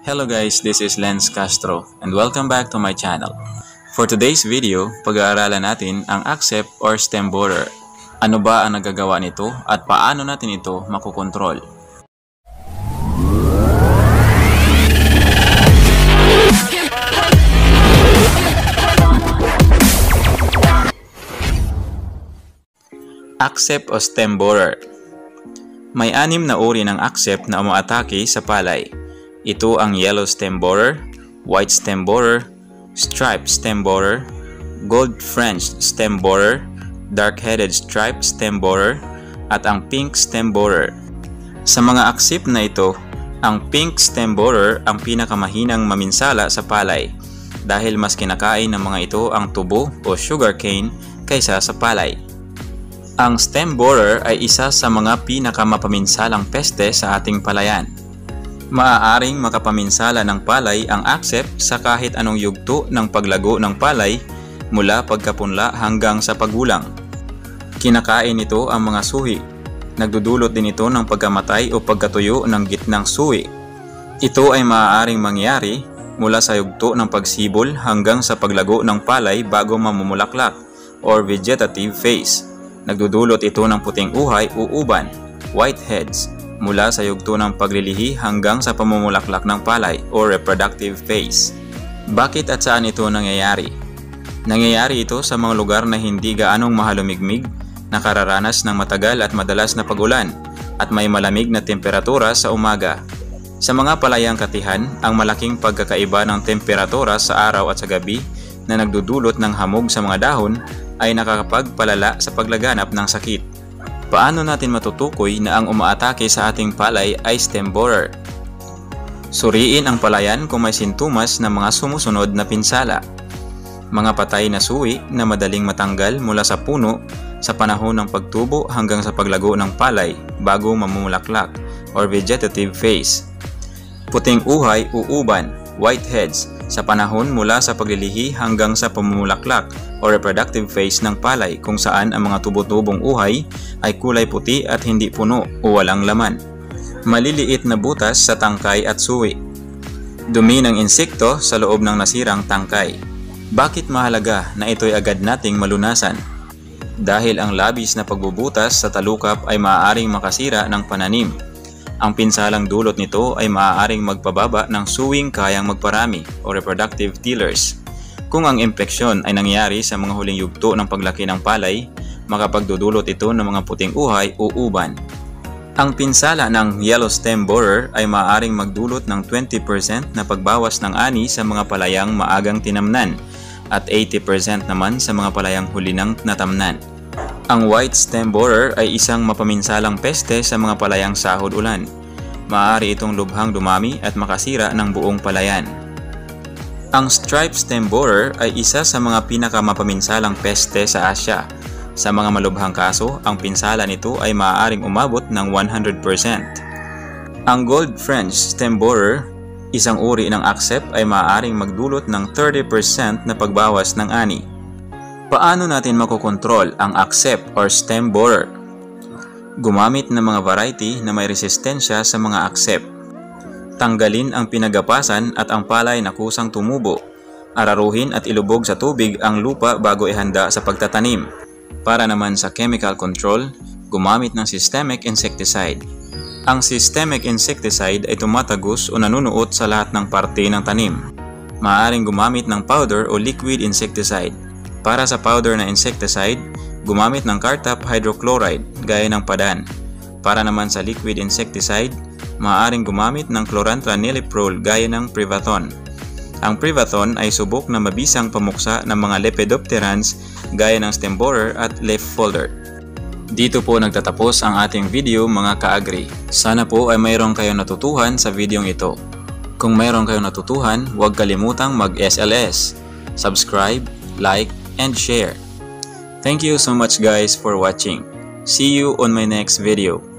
Hello guys, this is Lens Castro and welcome back to my channel. For today's video, pag-aaralan natin ang accept or stem borer. Ano ba ang nagagawa nito at paano natin ito makokontrol? Accept o stem borer May anim na uri ng accept na umaatake sa palay. Ito ang yellow stem borer, white stem borer, striped stem borer, gold French stem borer, dark-headed striped stem borer, at ang pink stem borer. Sa mga aksip na ito, ang pink stem borer ang pinakamahinang maminsala sa palay dahil mas kinakain ng mga ito ang tubo o sugarcane kaysa sa palay. Ang stem borer ay isa sa mga pinakamapaminsalang peste sa ating palayan. Maaaring makapaminsala ng palay ang accept sa kahit anong yugto ng paglago ng palay mula pagkapunla hanggang sa pagulang. Kinakain nito ang mga suhi. Nagdudulot din ito ng pagkamatay o pagkatuyo ng gitnang suhi. Ito ay maaaring mangyari mula sa yugto ng pagsibol hanggang sa paglago ng palay bago mamumulaklak or vegetative phase. Nagdudulot ito ng puting uhay o uban, whiteheads, mula sa yugto ng paglilihi hanggang sa pamumulaklak ng palay o reproductive phase. Bakit at saan ito nangyayari? Nangyayari ito sa mga lugar na hindi gaanong mahalumigmig, nakararanas ng matagal at madalas na pagulan, at may malamig na temperatura sa umaga. Sa mga palayang katihan, ang malaking pagkakaiba ng temperatura sa araw at sa gabi na nagdudulot ng hamog sa mga dahon ay nakakapagpalala sa paglaganap ng sakit. Paano natin matutukoy na ang umaatake sa ating palay ay stem borer? Suriin ang palayan kung may sintomas ng mga sumusunod na pinsala. Mga patay na suwi na madaling matanggal mula sa puno sa panahon ng pagtubo hanggang sa paglago ng palay bago mamumulaklak or vegetative phase. Puting uhay o uban, whiteheads, sa panahon mula sa paglilihi hanggang sa pamumulaklak o reproductive phase ng palay kung saan ang mga tubo-tubong uhay ay kulay puti at hindi puno o walang laman. Maliliit na butas sa tangkay at suwi. Dumi ng insekto sa loob ng nasirang tangkay. Bakit mahalaga na ito'y agad nating malunasan? Dahil ang labis na pagbubutas sa talukap ay maaaring makasira ng pananim ang pinsalang dulot nito ay maaaring magpababa ng suwing kayang magparami o reproductive tillers. Kung ang impeksyon ay nangyari sa mga huling yugto ng paglaki ng palay, makapagdudulot ito ng mga puting uhay o uban. Ang pinsala ng yellow stem borer ay maaaring magdulot ng 20% na pagbawas ng ani sa mga palayang maagang tinamnan at 80% naman sa mga palayang huli ng natamnan. Ang white stem borer ay isang mapaminsalang peste sa mga palayang sahod ulan. Maaari itong lubhang dumami at makasira ng buong palayan. Ang striped stem borer ay isa sa mga pinakamapaminsalang peste sa Asya. Sa mga malubhang kaso, ang pinsala nito ay maaaring umabot ng 100%. Ang gold French stem borer, isang uri ng accept ay maaaring magdulot ng 30% na pagbawas ng ani. Paano natin makokontrol ang accept or stem borer? Gumamit ng mga variety na may resistensya sa mga accept. Tanggalin ang pinagapasan at ang palay na kusang tumubo. Araruhin at ilubog sa tubig ang lupa bago ihanda sa pagtatanim. Para naman sa chemical control, gumamit ng systemic insecticide. Ang systemic insecticide ay tumatagos o nanunuot sa lahat ng parte ng tanim. Maaring gumamit ng powder o liquid insecticide. Para sa powder na insecticide, gumamit ng Cartap hydrochloride gaya ng padan. Para naman sa liquid insecticide, maaaring gumamit ng chlorantraniliprol gaya ng Privathon. Ang Privathon ay subok na mabisang pamuksa ng mga Lepidopterans gaya ng stem borer at leaf folder. Dito po nagtatapos ang ating video mga kaagri. Sana po ay mayroon kayong natutuhan sa videong ito. Kung mayroon kayong natutuhan, huwag kalimutang mag-SLS, subscribe, like, and share. Thank you so much guys for watching. See you on my next video.